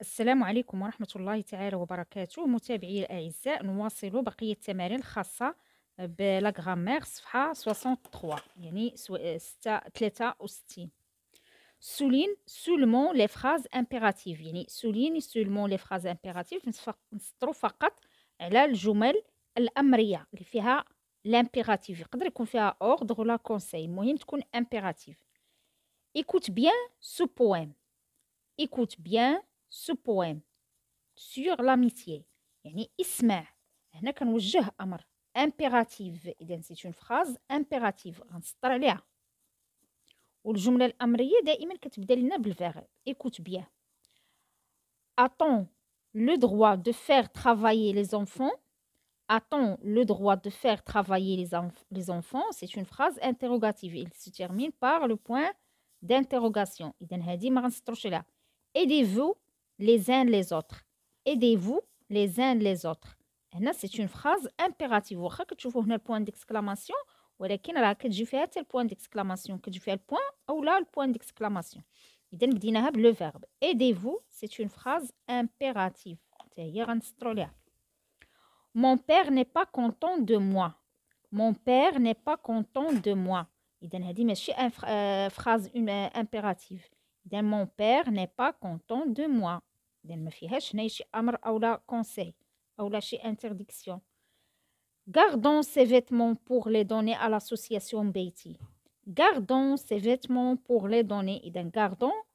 السلام عليكم ورحمة الله تعالى وبركاته. متابعي الأعزاء نواصل بقية التمارين الخاصة بلا غرامير صفحة 63 يعني سو- ستة ثلاثة وستين. souligne seulement les phrases impératives يعني seulement les phrases impératives نسف- نسطروا فقط على الجمل الأمرية اللي فيها l'impératif يقدر يكون فيها ordre ولا conseil المهم تكون impérative. Écoute bien ce poème. Écoute bien ce poème sur l'amitié يعني اسمع هنا كنوجه امر impérative اذا سيت اون فراز impérative غنسطر عليها والجمله الامريه دائما كتبدا لنا بالفيرب écoute bien a-t-on le droit de faire travailler les enfants a-t-on le droit de faire travailler les, enf- les enfants c'est une phrase interrogative il se termine par le point d'interrogation اذا هذه ما غنسطروش عليها aidez-vous les uns les autres aidez-vous les uns les autres هنا سي اون فراز امبيراتيف واخا كتشوفوا هنا البوان ديكسكلاماسيون ولكن راه كتجي فيها حتى البوان ديكسكلاماسيون كتجي فيها البوان اولا البوان ديكسكلاماسيون اذا بديناها بلو فيرب aidez-vous سي اون فراز امبيراتيف حتى هي غنسطروا ليها mon père n'est pas content de moi mon père n'est pas content de moi اذا هذه ماشي فراز اون امبيراتيف اذا mon père n'est pas content de moi اذا ما فيهاش هنا شي امر اولا كونساي اولا شي انترديكسيون Gardons ces vêtements pour les donner à l'association Beatty. Gardons ces vêtements pour les donner. إذا gardons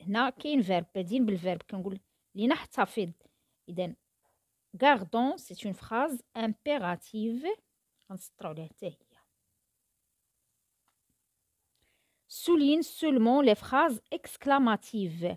هنا كاين فيرب بادين بالفيرب كنقول لنحتفظ. إذا gardons c'est une phrase impérative. غنسطرو عليها حتى هي. Souligne seulement les phrases exclamatives.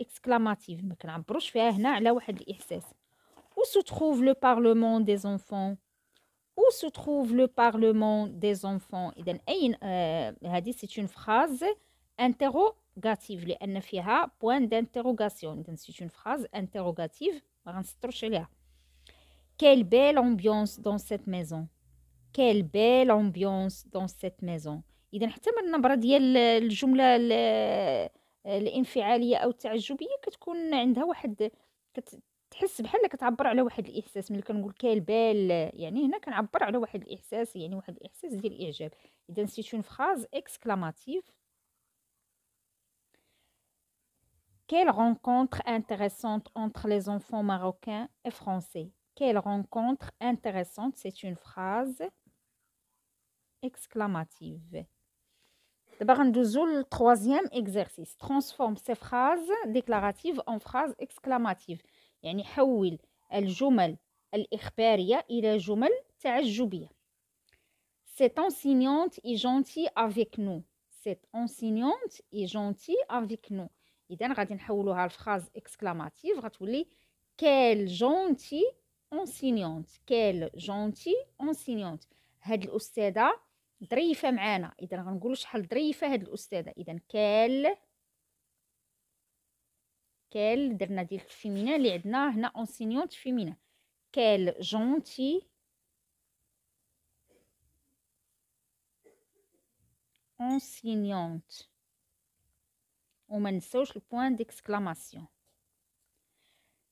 اكسكلاماتيف ما كنعبروش فيها هنا على واحد الاحساس Où se trouve le Parlement des enfants Où se trouve le Parlement des enfants إذا أين آه هذه c'est une phrase interrogative لأن فيها point d'interrogation إذا c'est une phrase interrogative ما غنسطروش عليها Quelle belle ambiance dans cette maison Quelle belle ambiance dans cette maison إذا حتى من النبرة ديال الجملة ال- الانفعالية أو التعجبية كتكون عندها واحد كت تحس بحال كتعبر على واحد الإحساس ملي كنقول كاين بال يعني هنا كنعبر على واحد الإحساس يعني واحد الإحساس ديال الاعجاب إذا سي اون فراز إكسكلاماتيف Quelle rencontre intéressante entre les enfants marocains et français. Quelle rencontre intéressante, c'est une phrase exclamative. D'abord, le troisième exercice. Transforme ces phrases déclaratives en phrases exclamatives. يعني حول الجمل الإخبارية إلى جمل تعجبية. Cette enseignante est gentille avec nous. Cette enseignante est gentille avec nous. إذا غادي نحولوها لفراز اكسكلاماتيف غتولي quelle gentille enseignante quelle gentille enseignante هاد الأستاذة ظريفه معانا. إذا غنقولوا شحال ظريفه هاد الأستاذة. إذا كال كال درنا ديال الفيمينا اللي عندنا هنا اونسينيونت فيمينا كال جونتي. اونسينيونت وما نساوش البوان ديكسكلاماسيون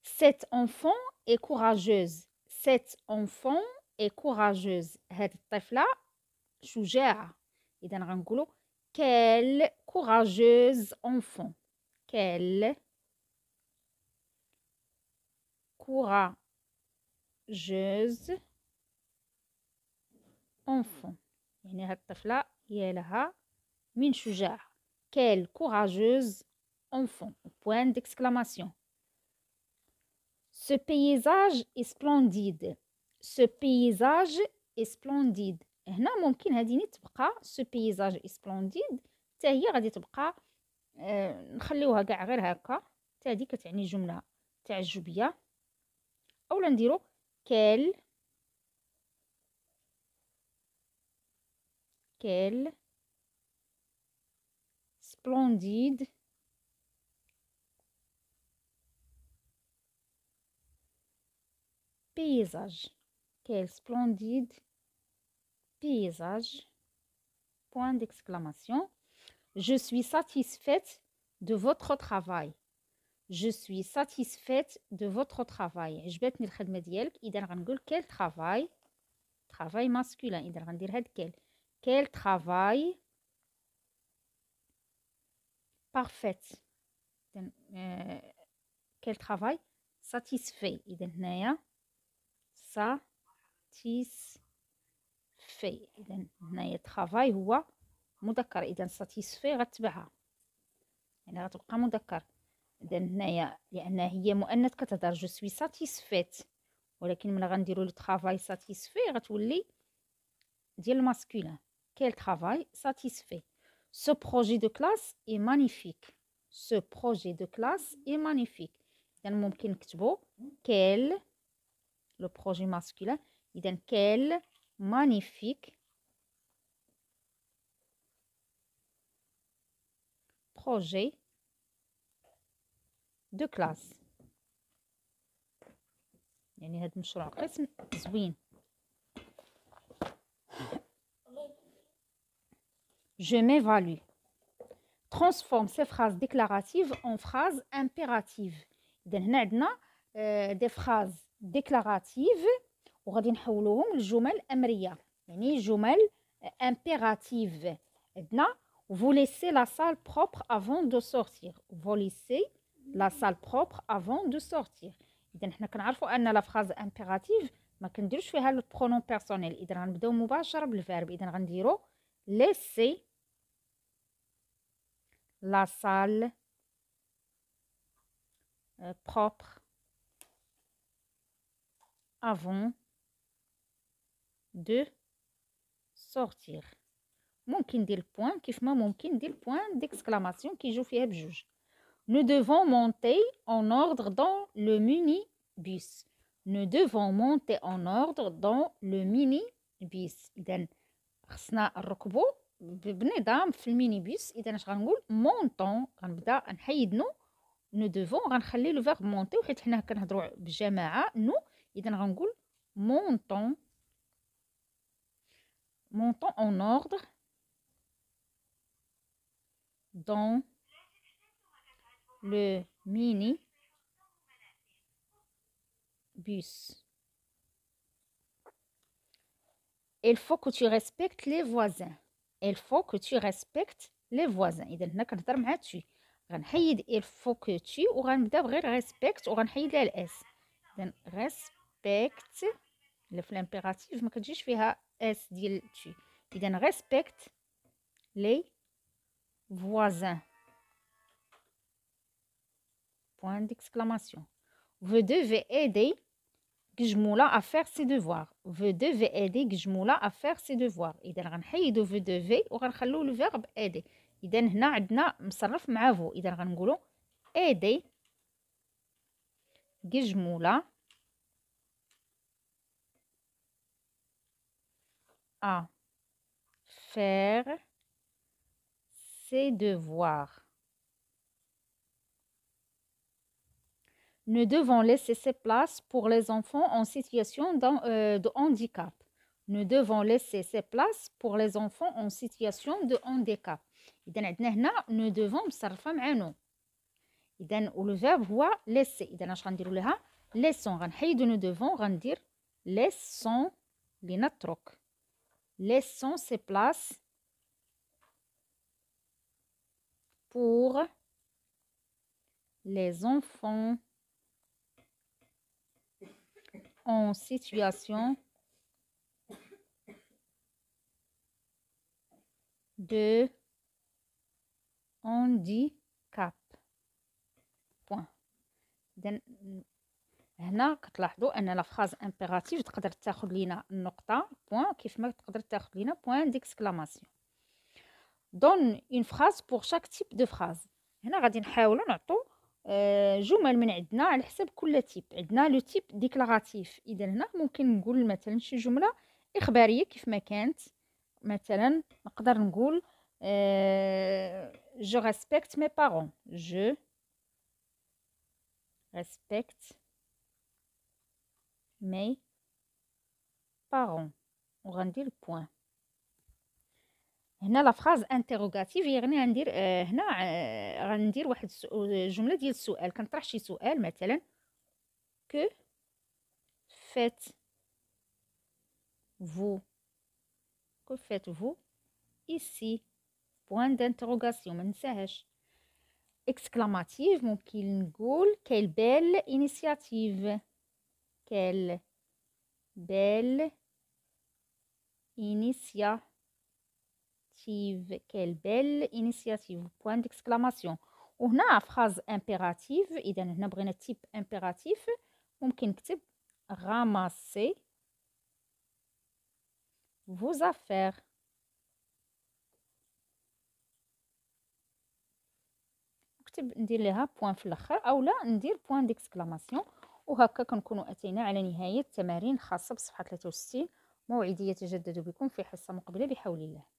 سيت اونفون اي كوراجوز سيت اونفون اي كوراجوز هاد الطفلة شجاعة. إذا غنقولوا quelle courageuse enfant. Quelle courageuse enfant. يعني هاد الطفلة هي لها من شجاع. Quelle courageuse enfant. Point d'exclamation. Ce paysage est splendide. Ce paysage est splendide. هنا ممكن هذه تبقى paysage est splendide حتى هي غادي تبقى آه نخليوها كاع غير هكا حتى هذه كتعني جملة تعجبية أولا نديرو كيل كيل سبلونديد paysage. Quel splendide paysage. Point d'exclamation. Je suis satisfaite de votre travail. Je suis satisfaite de votre travail. عجبتني الخدمة ديالك إذا غنقول quel travail travail masculin إذا غندير هاد quel quel travail parfait إذا quel travail satisfait إذا هنايا satisfait إذا هنايا travail هو مذكر. إذا satisfait غتبعها. يعني غتبقى مذكر. إذا هنايا لأن هي مؤنث كتهضر جو سوي ساتيسفيت ولكن ملي غنديرو لو طرافاي ساتيسفي غتولي ديال الماسكولين كيل طرافاي ساتيسفي سو بروجي دو كلاس اي مانيفيك سو بروجي دو كلاس اي مانيفيك اذا ممكن نكتبو كيل لو بروجي ماسكولين اذا كيل مانيفيك بروجي دو كلاس يعني هاد مشروع قسم زوين Je m'évalue. Transforme ces phrases déclaratives en phrases impératives. إذا هنا عندنا دي phrases déclaratives وغادي نحولوهم لجمل أمرية. يعني جمل impérative. عندنا vous laissez la salle propre avant de sortir. Vous laissez la salle propre avant de sortir. اذا حنا كنعرفوا أن لا فراز امبيراتيف ما كنديروش فيها لو برونون بيرسونيل اذا غنبداو مباشرة بالفيرب اذا غنديرو laisser la salle propre avant de sortir ممكن ندير بوان كيف ما ممكن ندير بوان ديكسكلاماسيون كيجيو فيها بجوج Nous devons monter en ordre dans le minibus. Nous devons monter en ordre dans le minibus. إذا خصنا نركبو بنظام في المينيبيس إذا اش غنقول مونطون غنبدا نحيد نو نو دوفون غنخلي لو فيرب مونتي وحيت حنا كنهضروا بجماعه نو اذا غنقول مونطون montons en ordre dans le mini bus. Il faut que tu respectes les voisins. Il faut que tu respectes les voisins. إذا هنا كنهضر مع tu. غنحيد il faut que tu وغنبدا بغير respect وغنحيد لها الاس. إذا respect اللي في الامبيراتيف ما كتجيش فيها اس ديال tu. إذا respect les voisins. point d'exclamation. Vous devez aider Gijmoula à faire ses devoirs. Vous devez aider Gijmoula à faire ses devoirs. إذا غنحيدو vous devez وغنخلو le verbe aider. إذا هنا عندنا مصرف مع vous. إذا غنقولو aider Gijmoula à faire ses devoirs. Nous devons laisser ces places pour les enfants en situation de, de handicap. Nous devons laisser ces places pour les enfants en situation de handicap. إذا عندنا هنا nous devons مصرفة مع نو. إذا ولو فيرب هو laisser. إذا اش غنديرو لها laissons غنحيدو nous devons غندير laissons لنترك. Laissons ces places pour les enfants en situation de handicap. هنا كتلاحظوا أن لا فراز امبيراتيف تقدر تاخذ لينا النقطه بوين كيف ما تقدر تاخذ لينا بوين ديكسكلاماسيون دون اون فراز بور شاك تيب دو فراز هنا غادي نحاولوا نعطوا آه، جمل من عندنا على حسب كل تيب عندنا لو تيب ديكلاراتيف إذا هنا ممكن نقول مثلا شي جملة إخبارية كيف ما كانت. مثلا نقدر نقول جو ريسبكت مي بارون جو ريسبكت مي بارون وغندير بوين هنا لا فراز انتروغاتيف يعني غندير آه هنا آه غندير واحد جملة ديال السؤال. كنطرح شي سؤال مثلا كو فات فو كو فات فو ici? بوان دانتروغاسيون ما ننساهاش. اكسكلاماتيف ممكن نقول كيل بيل انيسياتيف كيل بيل انيسياتيف initiative quelle belle initiative point d'exclamation وهنا فراز impérative اذا هنا بغينا تيب impératif ممكن نكتب ramasser vos affaires نكتب ندير لها بوان في الاخر اولا ندير بوان ديكسكلاماسيون وهكا كنكونوا أتينا على نهاية التمارين الخاصه بصفحة 63 موعدي يتجدد بكم في حصة مقبلة بحول الله.